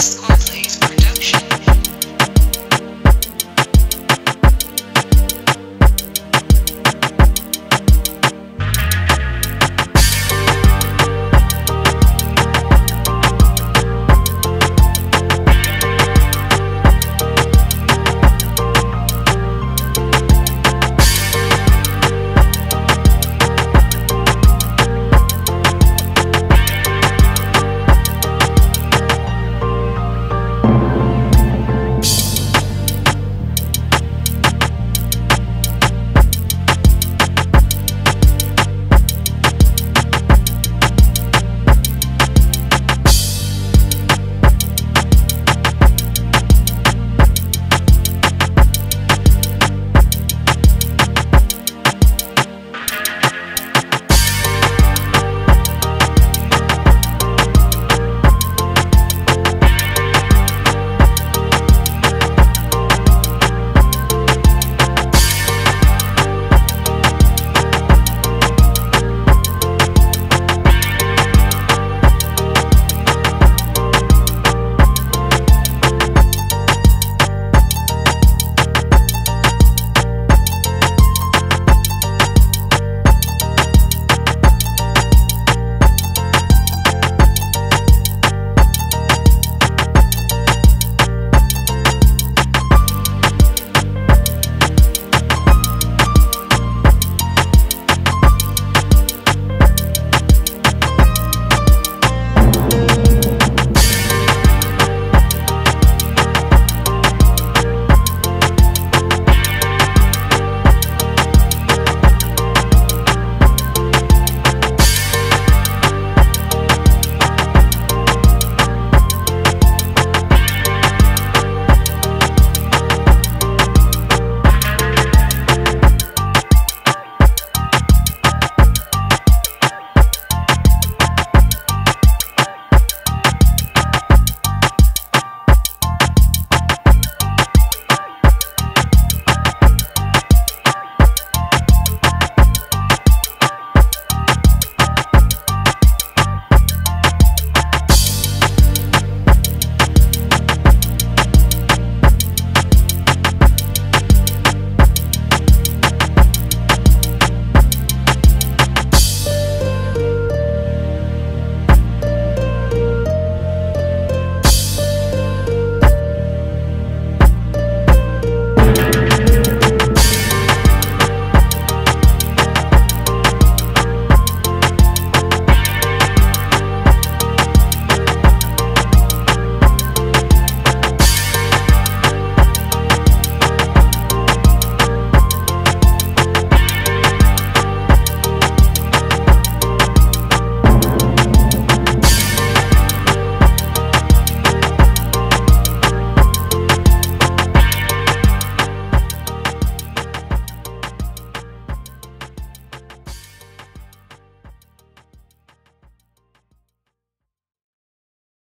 Coldplay production.